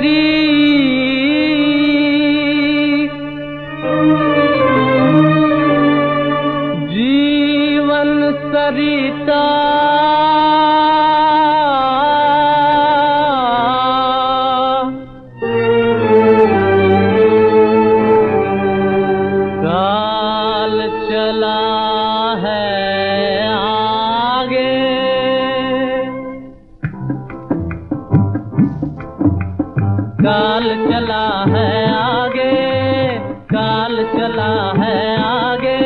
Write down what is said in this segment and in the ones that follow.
करी काल चला है आगे, काल चला है आगे।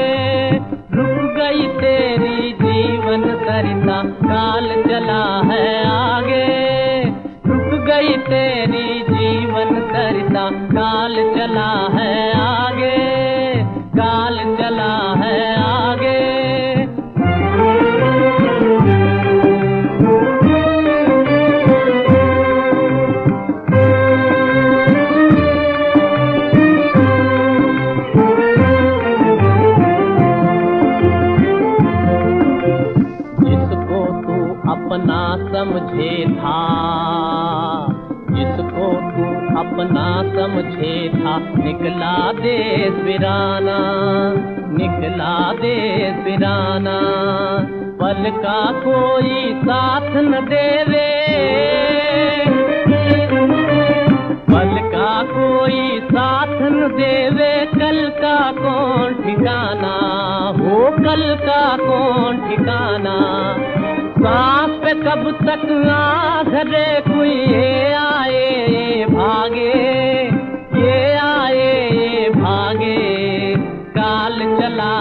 रुक गई तेरी जीवन सरिता काल चला है आगे। रुक गई तेरी जीवन सरिता काल चला है अपना समझे था। जिसको तू अपना समझे था। निकला देश बिराना निकला देश बिराना पल का कोई साथ न देवे। पल का कोई साथ न देवे। कल का कौन ठिकाना? हो कल का कौन ठिकाना? सांस पे कब तक आखरे कोई ये आए भागे ये आए भागे। काल चला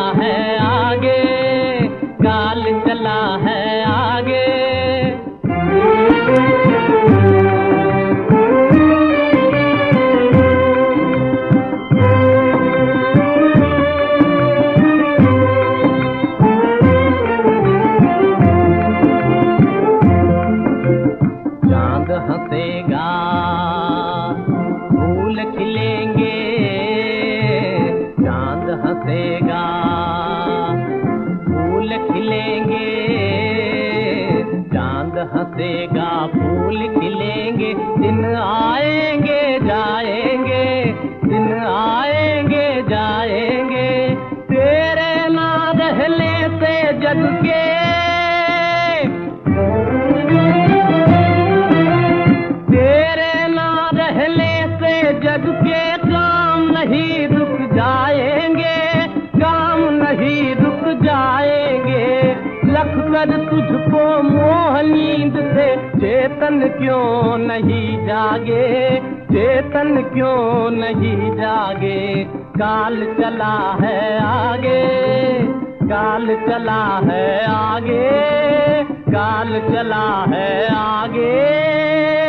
हंसेगा फूल खिलेंगे, चाँद हंसेगा, फूल खिलेंगे। दिन आएँगे, जाएँगे, दिन आएँगे, जाएँगे। तेरे ना रहने से जग के तेरे ना रहने से जग के काम नहीं जाएँगे। लख कर तुझको मोह नींद से चेतन क्यों नहीं जागे? चेतन क्यों नहीं जागे? काल चला है आगे। काल चला है आगे। काल चला है आगे।